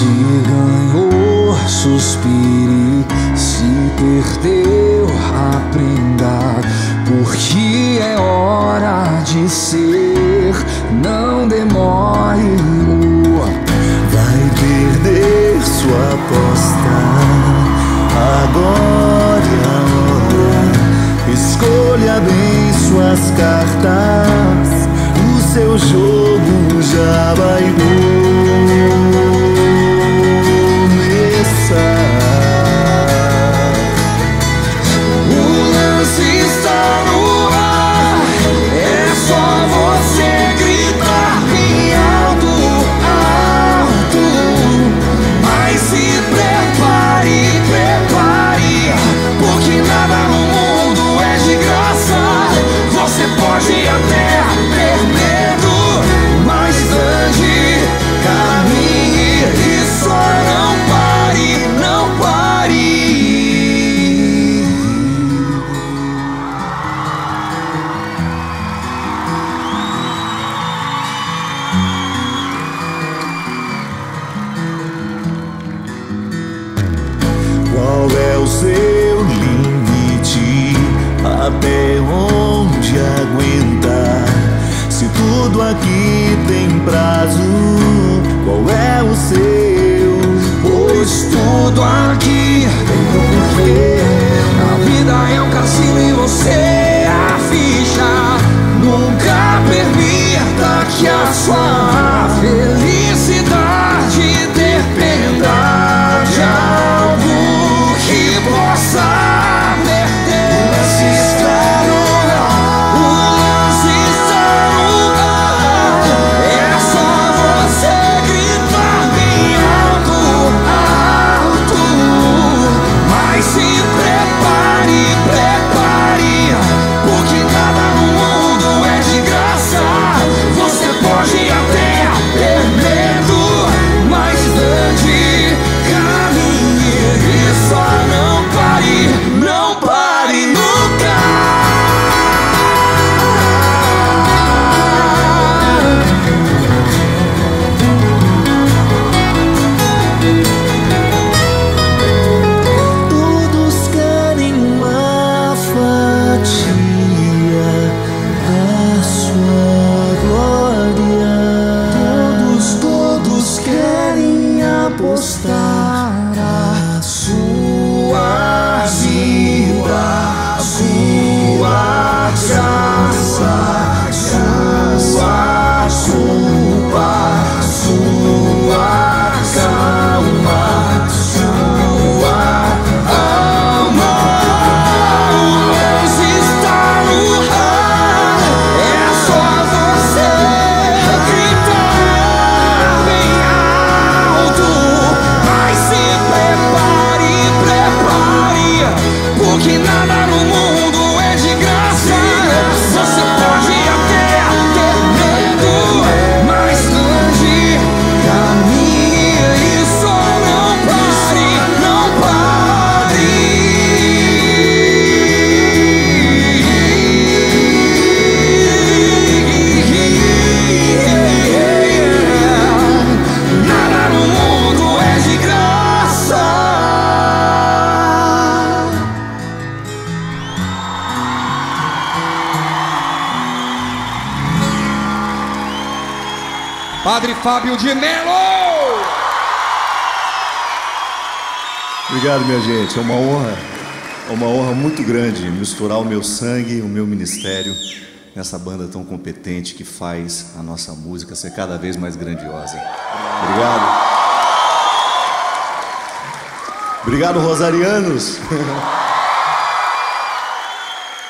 Se ganhou, suspire, se perdeu, aprenda, porque é hora de ser, não demore. Vai perder sua aposta, agora é a hora. Escolha bem suas cartas, o seu jogo já vai ver. seu limite, até onde aguentar. Se tudo aqui tem prazo, qual é o seu? Padre Fábio de Melo. Obrigado, minha gente. É uma honra, é uma honra muito grande misturar o meu sangue, o meu ministério nessa banda tão competente que faz a nossa música ser cada vez mais grandiosa. Obrigado. Obrigado, Rosarianos.